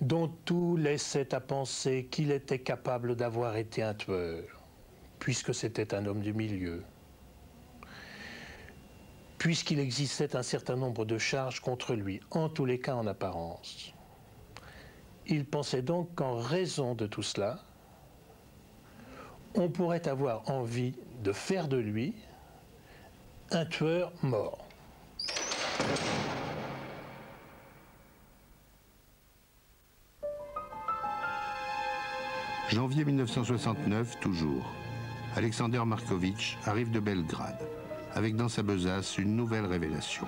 dont tout laissait à penser qu'il était capable d'avoir été un tueur, puisque c'était un homme du milieu, puisqu'il existait un certain nombre de charges contre lui, en tous les cas en apparence, il pensait donc qu'en raison de tout cela, on pourrait avoir envie de faire de lui un tueur mort.
Janvier 1969, toujours. Alexander Markovitch arrive de Belgrade, avec dans sa besace une nouvelle révélation.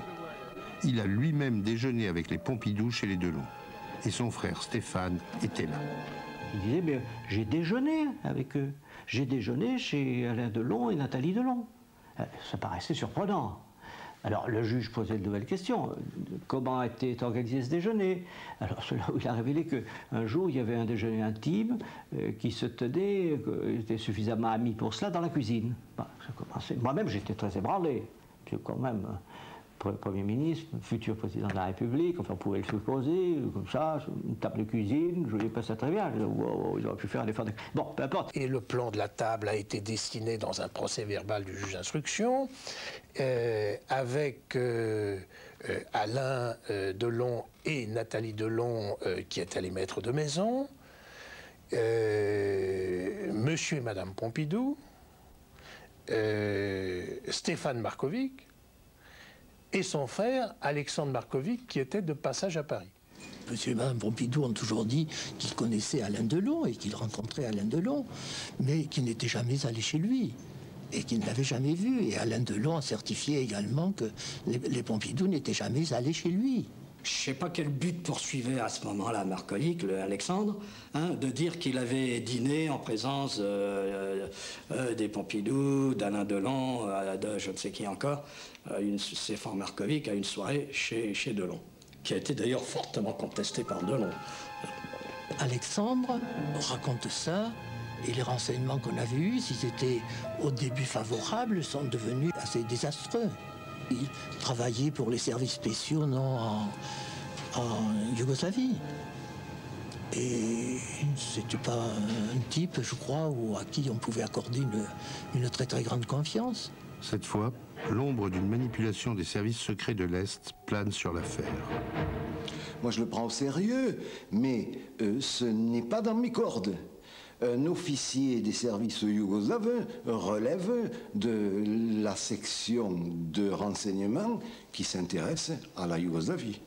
Il a lui-même déjeuné avec les Pompidou chez les Delon. Et son frère Stéphane était là.
Il disait, mais j'ai déjeuné avec eux. J'ai déjeuné chez Alain Delon et Nathalie Delon. Euh, Ça paraissait surprenant. Alors le juge posait de nouvelles questions. Comment était organisé ce déjeuner? Alors où il a révélé qu'un jour, il y avait un déjeuner intime euh, qui se tenait, euh, il était suffisamment ami pour cela, dans la cuisine. Bah, Moi-même, j'étais très ébranlé. Quand même euh, Premier ministre, futur président de la République, enfin, on pouvait le supposer, euh, comme ça, une table de cuisine, je voyais pas ça très bien. Ils auraient pu faire un effort de... Bon, peu importe.
Et le plan de la table a été destiné dans un procès verbal du juge d'instruction, euh, avec euh, Alain Delon et Nathalie Delon qui étaient les maîtres de maison, Monsieur et Madame Pompidou, Stéphane Markovic et son frère Alexandre Markovic qui était de passage à Paris.
Monsieur et Pompidou ont toujours dit qu'ils connaissaient Alain Delon et qu'ils rencontraient Alain Delon, mais qu'ils n'étaient jamais allés chez lui et qu'ils ne l'avaient jamais vu. Et Alain Delon a certifié également que les Pompidou n'étaient jamais allés chez lui.
Je sais pas quel but poursuivait à ce moment-là Marcovic, le Alexandre, hein, de dire qu'il avait dîné en présence euh, euh, des Pompidou, d'Alain Delon, euh, de je ne sais qui encore, euh, une- Stéphane Marcovic à une soirée chez, chez Delon, qui a été d'ailleurs fortement contestée par Delon.
Alexandre raconte ça, et les renseignements qu'on avait eus, s'ils étaient au début favorables, sont devenus assez désastreux. Il travaillait pour les services spéciaux non, en, en Yougoslavie. Et c'était pas un type, je crois, ou à qui on pouvait accorder une, une très très grande confiance.
Cette fois, l'ombre d'une manipulation des services secrets de l'Est plane sur l'affaire.
Moi, je le prends au sérieux, mais euh, ce n'est pas dans mes cordes. Un officier des services yougoslaves relève de la section de renseignement qui s'intéresse à la Yougoslavie.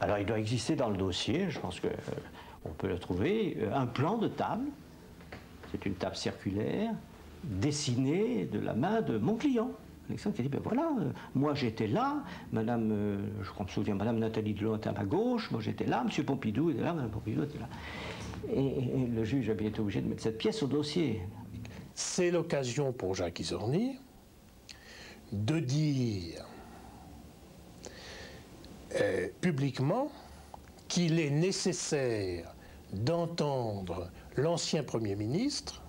Alors il doit exister dans le dossier, je pense que euh, peut le trouver, euh, un plan de table, c'est une table circulaire, dessinée de la main de mon client. Alexandre qui a dit, ben voilà, euh, moi j'étais là, madame, euh, je me souviens, madame Nathalie Delon était à ma gauche, moi j'étais là, monsieur Pompidou était là, madame Pompidou était là. Et, le juge a bien été obligé de mettre cette pièce au dossier.
C'est l'occasion pour Jacques Isorni de dire euh, publiquement qu'il est nécessaire d'entendre l'ancien Premier ministre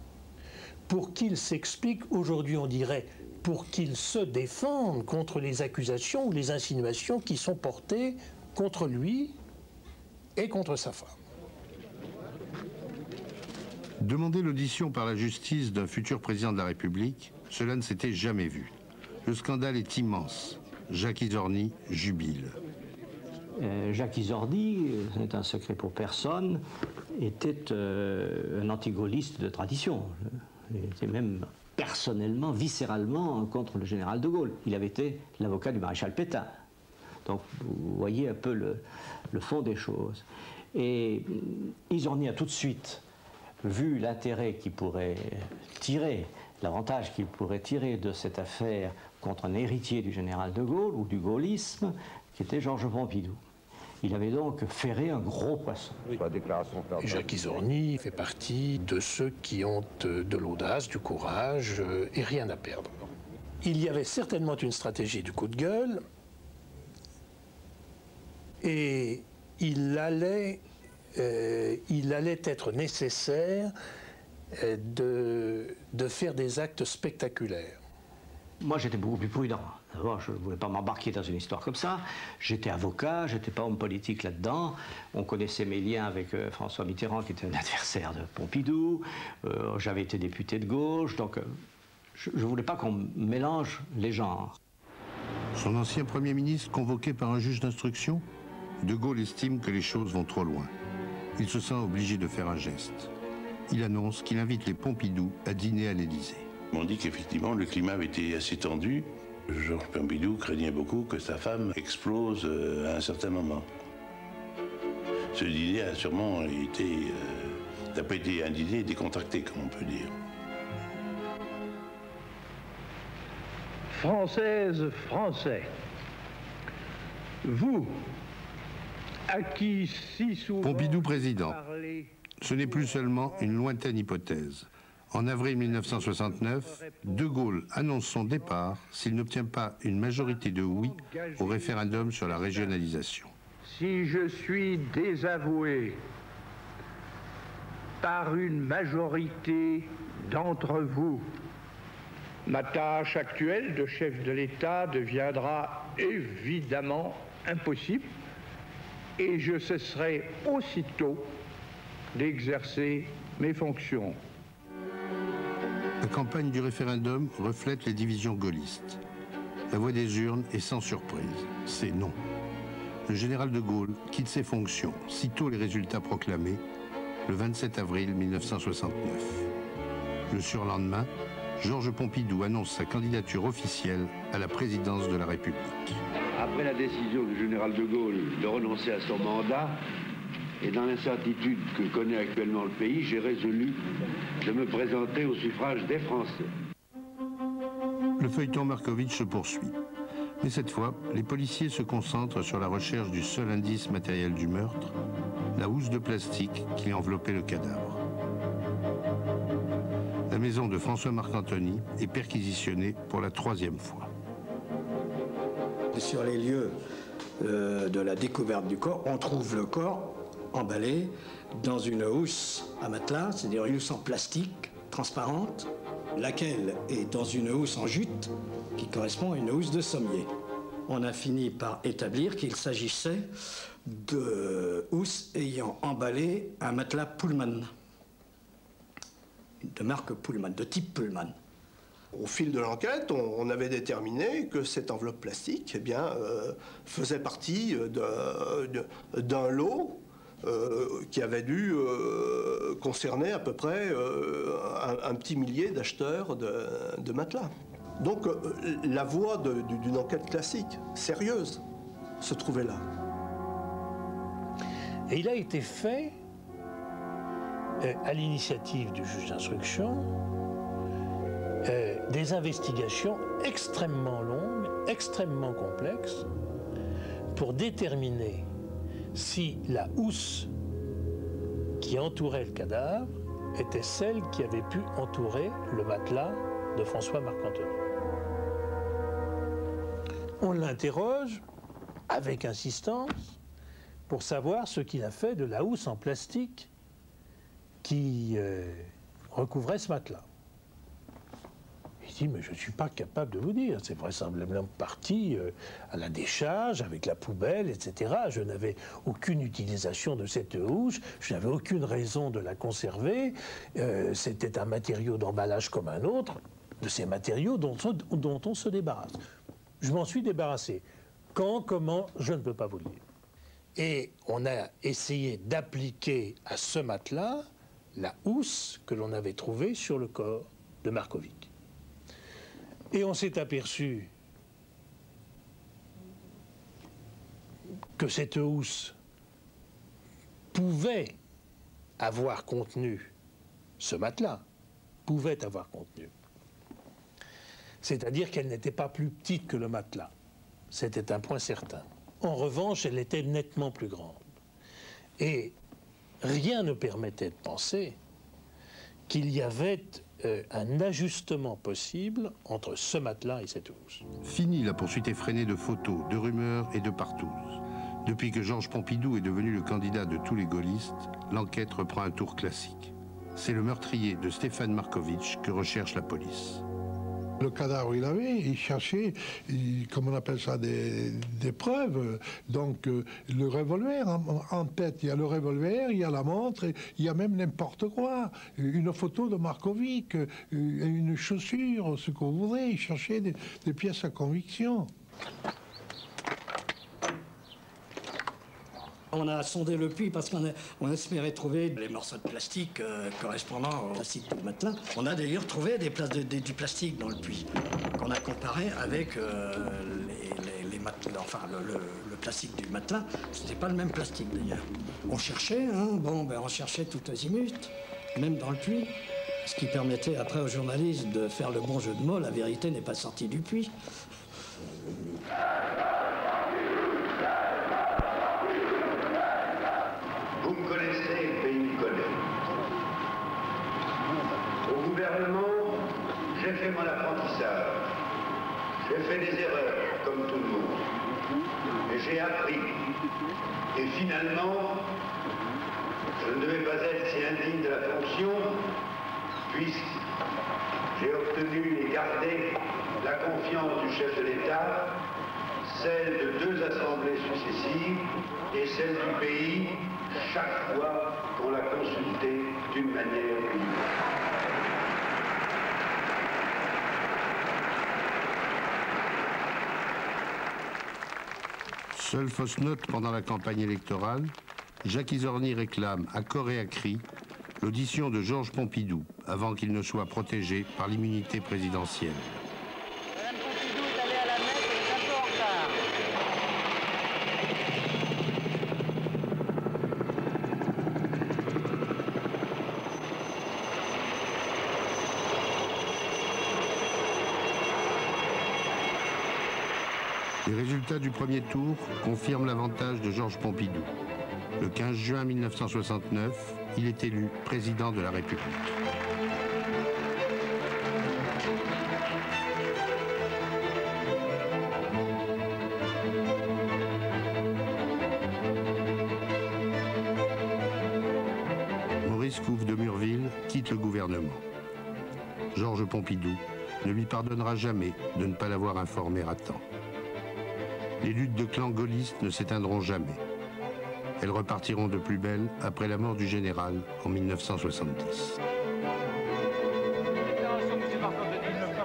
pour qu'il s'explique, aujourd'hui on dirait, pour qu'il se défende contre les accusations ou les insinuations qui sont portées contre lui et contre sa femme.
Demander l'audition par la justice d'un futur président de la République, cela ne s'était jamais vu. Le scandale est immense. Jacques Isorni jubile.
Euh, Jacques Isordi, ce n'est un secret pour personne, était euh, un antigaulliste de tradition. Il était même personnellement, viscéralement contre le général de Gaulle. Il avait été l'avocat du maréchal Pétain. Donc vous voyez un peu le, le fond des choses. Et Isorni a tout de suite vu l'intérêt qu'il pourrait tirer, l'avantage qu'il pourrait tirer de cette affaire contre un héritier du général de Gaulle ou du gaullisme, qui était Georges Pompidou. Il avait donc ferré un gros poisson.
Jacques Isorni fait partie de ceux qui ont euh, de l'audace, du courage euh, et rien à perdre. Il y avait certainement une stratégie du coup de gueule et il allait, euh, il allait être nécessaire euh, de, de faire des actes spectaculaires.
Moi, j'étais beaucoup plus prudent. D'abord, je ne voulais pas m'embarquer dans une histoire comme ça. J'étais avocat, j'étais pas homme politique là-dedans. On connaissait mes liens avec euh, François Mitterrand, qui était un adversaire de Pompidou. Euh, J'avais été député de gauche, donc euh, je ne voulais pas qu'on mélange les genres.
Son ancien Premier ministre convoqué par un juge d'instruction De Gaulle estime que les choses vont trop loin. Il se sent obligé de faire un geste. Il annonce qu'il invite les Pompidou à dîner à l'Élysée.
On dit qu'effectivement le climat avait été assez tendu. Georges Pompidou craignait beaucoup que sa femme explose euh, à un certain moment. Ce dîner a sûrement été, euh, n'a pas été un dîner décontracté, comme on peut dire.
Française, Français, vous, si souvent...
Pompidou président. Ce n'est plus seulement une lointaine hypothèse. En avril 1969, De Gaulle annonce son départ s'il n'obtient pas une majorité de oui au référendum sur la régionalisation.
Si je suis désavoué par une majorité d'entre vous, ma tâche actuelle de chef de l'État deviendra évidemment impossible et je cesserai aussitôt d'exercer mes fonctions.
La campagne du référendum reflète les divisions gaullistes. La voix des urnes est sans surprise. C'est non. Le général de Gaulle quitte ses fonctions sitôt les résultats proclamés, le 27 avril 1969. Le surlendemain, Georges Pompidou annonce sa candidature officielle à la présidence de la République.
Après la décision du général de Gaulle de renoncer à son mandat, et dans l'incertitude que connaît actuellement le pays, j'ai résolu de me présenter au suffrage des Français.
Le feuilleton Markovitch se poursuit. Mais cette fois, les policiers se concentrent sur la recherche du seul indice matériel du meurtre, la housse de plastique qui enveloppait le cadavre. La maison de François Marc-Antony est perquisitionnée pour la troisième fois.
Sur les lieux euh, de la découverte du corps, on trouve le corps emballé dans une housse à matelas, c'est-à-dire une housse en plastique transparente, laquelle est dans une housse en jute qui correspond à une housse de sommier. On a fini par établir qu'il s'agissait de housses ayant emballé un matelas Pullman, de marque Pullman, de type Pullman.
Au fil de l'enquête, on, avait déterminé que cette enveloppe plastique eh euh, faisait partie de- d'un lot euh, qui avait dû euh, concerner à peu près euh, un, petit millier d'acheteurs de, matelas. Donc euh, la voie d'une enquête classique, sérieuse, se trouvait là.
Et il a été fait
euh, à l'initiative du juge d'instruction, euh, des investigations extrêmement longues, extrêmement complexes, pour déterminer si la housse qui entourait le cadavre était celle qui avait pu entourer le matelas de François Marc-Anthony. On l'interroge avec insistance pour savoir ce qu'il a fait de la housse en plastique qui euh, recouvrait ce matelas. Il dit, mais je ne suis pas capable de vous dire. C'est vraisemblablement parti euh, à la décharge, avec la poubelle, etc. Je n'avais aucune utilisation de cette housse, je n'avais aucune raison de la conserver. Euh, C'était un matériau d'emballage comme un autre, de ces matériaux dont, dont on se débarrasse. Je m'en suis débarrassé. Quand, comment, je ne peux pas vous le dire. Et on a essayé d'appliquer à ce matelas la housse que l'on avait trouvée sur le corps de Markovic. Et on s'est aperçu que cette housse pouvait avoir contenu ce matelas, pouvait avoir contenu. C'est-à-dire qu'elle n'était pas plus petite que le matelas. C'était un point certain. En revanche, elle était nettement plus grande. Et rien ne permettait de penser qu'il y avait euh, un ajustement possible entre ce matelas et cette housse.
Fini la poursuite effrénée de photos, de rumeurs et de partout. Depuis que Georges Pompidou est devenu le candidat de tous les gaullistes, l'enquête reprend un tour classique. C'est le meurtrier de Stéphane Markovitch que recherche la police.
Le cadavre, il avait, il cherchait, comme on appelle ça, des, preuves. Donc, euh, le revolver, en, tête, il y a le revolver, il y a la montre, il y a même n'importe quoi. Une photo de Markovic, euh, une chaussure, ce qu'on voudrait. Il cherchait des pièces à conviction.
On a sondé le puits parce qu'on espérait trouver les morceaux de plastique euh, correspondant au plastique du matelas. On a d'ailleurs trouvé des du plastique dans le puits qu'on a comparé avec euh, le, plastique du matelas. C'était pas le même plastique d'ailleurs. On cherchait, hein, bon, ben on cherchait tout azimut, même dans le puits. Ce qui permettait après aux journalistes de faire le bon jeu de mots, la vérité n'est pas sortie du puits.
Vous me connaissez, le pays me connaît. Au gouvernement, j'ai fait mon apprentissage. J'ai fait des erreurs, comme tout le monde. Mais j'ai appris. Et finalement, je ne devais pas être si indigne de la fonction, puisque j'ai obtenu et gardé la confiance du chef de l'État, celle de deux assemblées successives et celle du pays chaque fois qu'on l'a consulté d'une manière ou d'une autre.
Seule fausse note pendant la campagne électorale, Jacques Isorni réclame à corps et à cri l'audition de Georges Pompidou avant qu'il ne soit protégé par l'immunité présidentielle. Résultats du premier tour confirment l'avantage de Georges Pompidou. Le 15 juin 1969, il est élu président de la République. Maurice Couve de Murville quitte le gouvernement. Georges Pompidou ne lui pardonnera jamais de ne pas l'avoir informé à temps. Les luttes de clans gaullistes ne s'éteindront jamais. Elles repartiront de plus belle après la mort du général en 1970.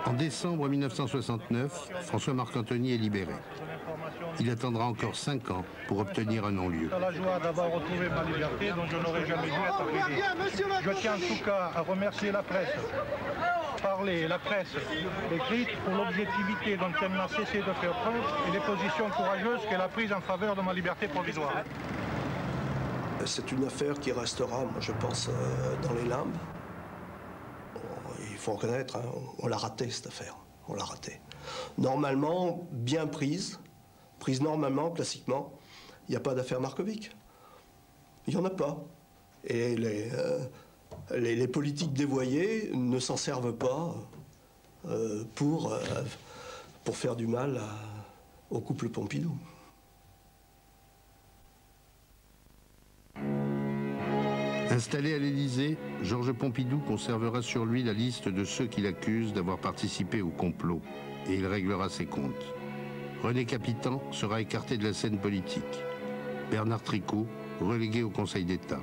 En décembre 1969, François Marc-Anthony est libéré. Il attendra encore cinq ans pour obtenir un non-lieu.
la joie d'avoir retrouvé ma liberté dont je n'aurais jamais dû être Je tiens en tout cas à remercier la presse parler, la presse écrite pour l'objectivité dont elle n'a cessé de faire preuve et les positions courageuses qu'elle a prises en faveur de ma liberté provisoire.
C'est une affaire qui restera, je pense, euh, dans les limbes. Il faut reconnaître, hein, on l'a raté cette affaire. On l'a raté. Normalement, bien prise, prise normalement, classiquement, il n'y a pas d'affaire Markovic. Il n'y en a pas. Et les, euh, les, politiques dévoyés ne s'en servent pas euh, pour, euh, pour faire du mal au couple Pompidou.
Installé à l'Élysée, Georges Pompidou conservera sur lui la liste de ceux qu'il accuse d'avoir participé au complot et il réglera ses comptes. René Capitan sera écarté de la scène politique. Bernard Tricot relégué au Conseil d'État.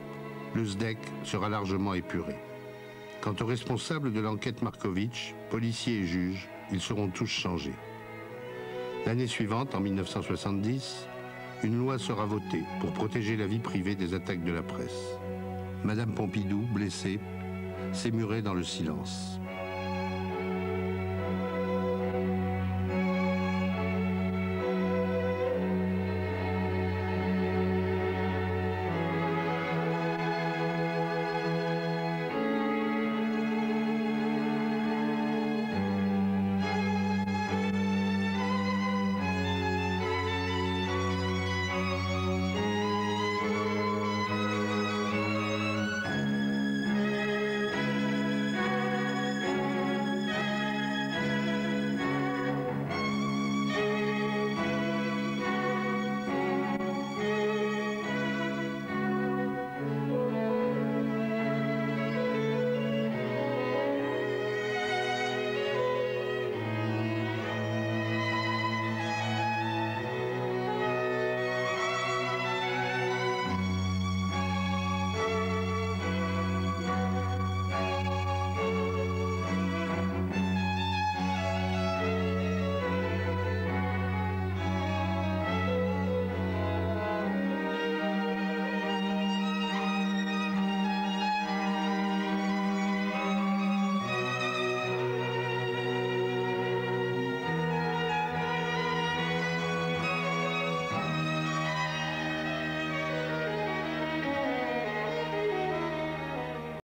Le SDEC sera largement épuré. Quant aux responsables de l'enquête Markovitch, policiers et juges, ils seront tous changés. L'année suivante, en 1970, une loi sera votée pour protéger la vie privée des attaques de la presse. Madame Pompidou, blessée, s'est dans le silence.